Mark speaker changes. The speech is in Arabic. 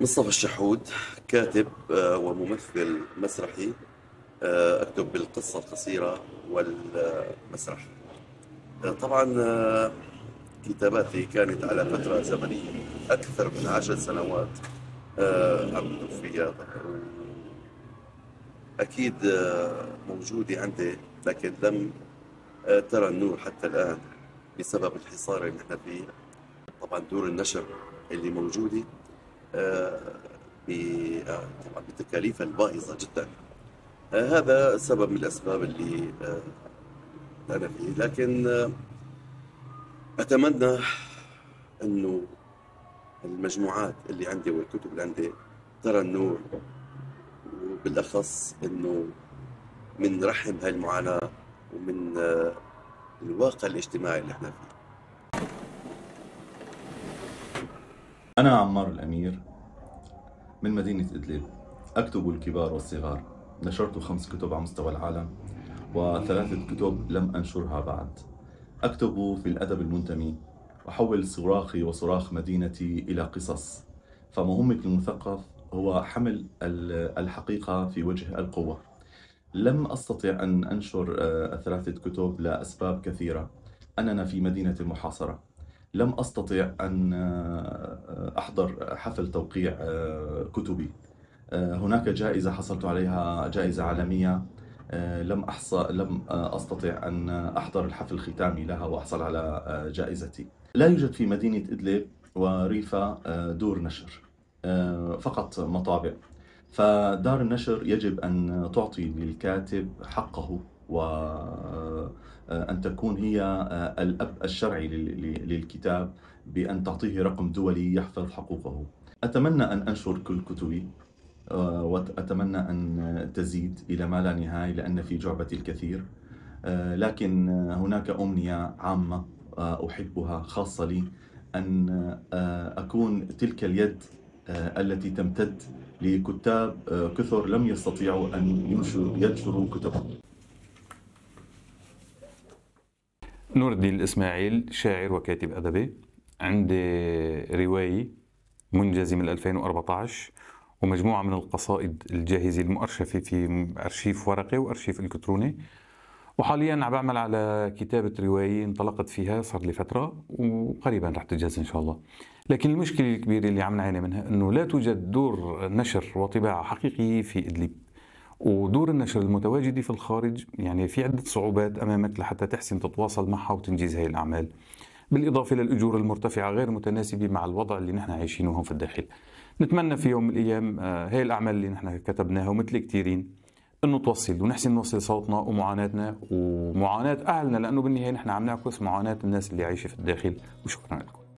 Speaker 1: مصطفى الشحود كاتب آه، وممثل مسرحي آه، أكتب بالقصة القصيرة والمسرح. آه، طبعا كتاباتي كانت على فترة زمنية أكثر من عشر سنوات عم فيها. أكيد موجودة عندي لكن لم ترى النور حتى الآن بسبب الحصار اللي نحن فيه. طبعا دور النشر اللي موجودة آه، ب- آه، طبعا بتكاليفها الباهظة جدا. آه، هذا سبب من الأسباب اللي أنا فيه. لكن أتمنى أنه المجموعات اللي عندي والكتب اللي عندي ترى النور وبالأخص أنه من رحم هاي المعاناة ومن الواقع الاجتماعي اللي إحنا فيه.
Speaker 2: أنا عمار الأمير من مدينة إدلب. أكتب الكبار والصغار. نشرت خمس كتب على مستوى العالم وثلاثة كتب لم أنشرها بعد. أكتب في الأدب المنتمي. أحول صراخي وصراخ مدينتي إلى قصص. فمهمة المثقف هو حمل ال- الحقيقة في وجه القوة. لم أستطع أن أنشر آه، الثلاثة كتب لأسباب كثيرة. أننا في مدينة محاصرة لم أستطع أن آه، أحضر حفل توقيع آه، كتبي. آه، هناك جائزة حصلت عليها جائزة عالمية. لم أحصى لم أستطع أن أحضر الحفل الختامي لها وأحصل على جائزتي. لا يوجد في مدينة إدلب وريفا دور نشر فقط مطابع. فدار النشر يجب أن تعطي للكاتب حقه. وأن تكون هي آه، الأب الشرعي لل- لل- للكتاب بأن تعطيه رقم دولي يحفظ حقوقه. أتمنى أن أنشر كل كتبي آه، وأتمنى أن تزيد إلى ما لا نهاية لأن في جعبتي الكثير. آه، لكن آه، هناك أمنية عامة آه، أحبها خاصة لي أن آه، أكون تلك اليد آه، التي تمتد لكتاب آه، كثر لم يستطيعوا أن ينشروا ينشروا كتبهم.
Speaker 3: نور الدين الإسماعيل شاعر وكاتب أدبي عندي رواية منجزة من 2014 ومجموعة من القصائد الجاهزة المؤرشفة في أرشيف ورقي وأرشيف إلكتروني. وحاليا عم بعمل على كتابة رواية انطلقت فيها صار لي فترة وقريبا رح تتجهز إن شاء الله. لكن المشكلة الكبيرة اللي عم نعاني منها أنه لا توجد دور نشر وطباعة حقيقية في إدلب. ودور النشر المتواجدة في الخارج يعني في عدة صعوبات أمامك لحتى تحسن تتواصل معها وتنجز هذه الأعمال. بالإضافة إلى الأجور المرتفعة غير متناسبة مع الوضع اللي نحن عايشينه هون في الداخل. نتمنى في يوم من الأيام آه، هاي الأعمال اللي نحن كتبناها ومثل كثيرين انه توصل ونحسن نوصل صوتنا ومعاناتنا ومعاناة أهلنا لأنه بالنهاية نحن عم نعكس معاناة الناس اللي عايشة في الداخل وشكرا لكم.